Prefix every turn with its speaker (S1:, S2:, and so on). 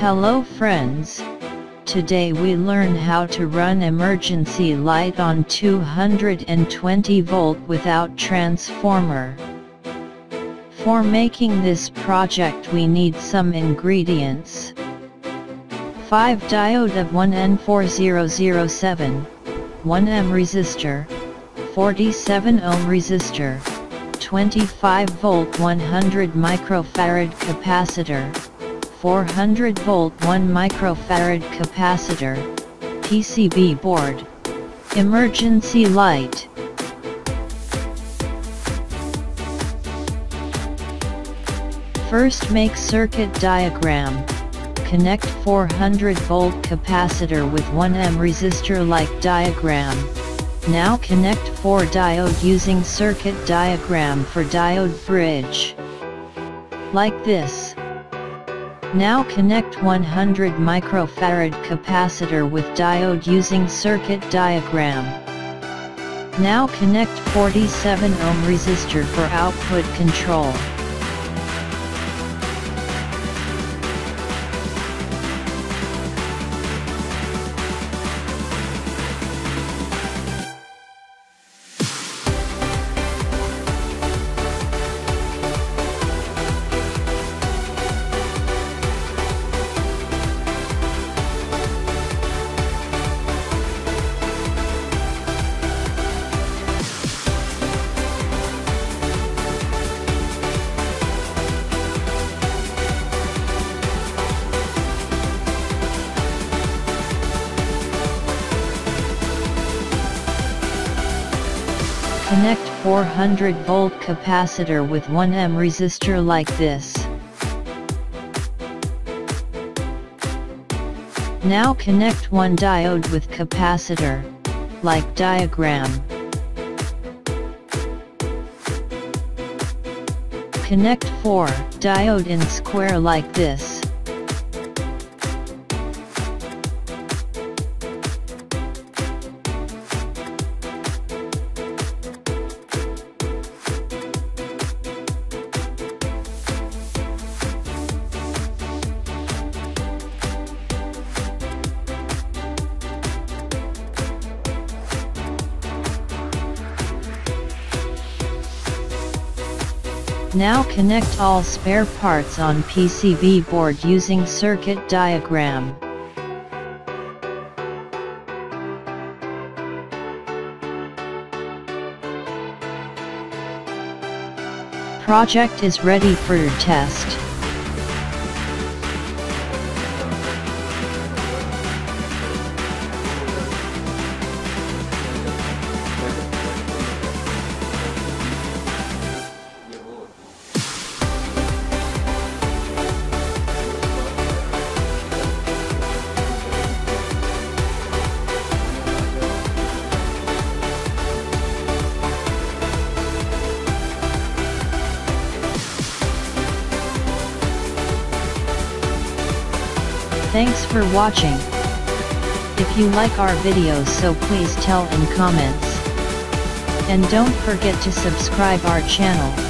S1: Hello friends. Today we learn how to run emergency light on 220 volt without transformer. For making this project we need some ingredients. 5 diode of 1N4007, 1M resistor, 47 ohm resistor, 25 volt 100 microfarad capacitor, 400 volt 1 microfarad capacitor, PCB board, emergency light. First make circuit diagram. Connect 400 volt capacitor with 1M resistor like diagram. Now connect 4 diode using circuit diagram for diode bridge. Like this. Now connect 100 microfarad capacitor with diode using circuit diagram. Now connect 47 ohm resistor for output control. Connect 400 volt capacitor with 1M resistor like this. Now connect one diode with capacitor, like diagram. Connect 4 diode in square like this. Now connect all spare parts on PCB board using circuit diagram. Project is ready for your test. Thanks for watching. If you like our videos so please tell in comments. And don't forget to subscribe our channel.